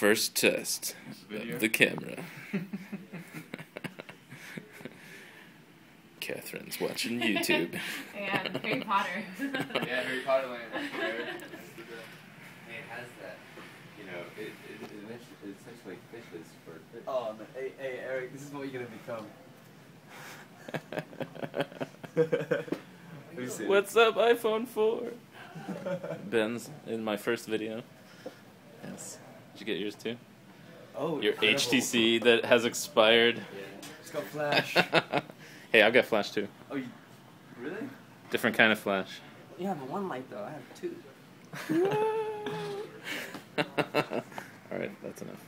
First test of the camera. Catherine's watching YouTube. and Harry Potter. yeah, Harry Potter land. It has that, you know, it, it, it eventually, essentially fishes for fish. Oh, man. Hey, hey, Erik, this is what you're gonna become. Let me see. What's up, iPhone 4? Ben's in my first video. Yes. Did you get yours too? Oh, Your incredible. HTC that has expired. It's got flash. hey, I've got flash too. oh, you, really? Different kind of flash. You have one light though. I have two. Alright, that's enough.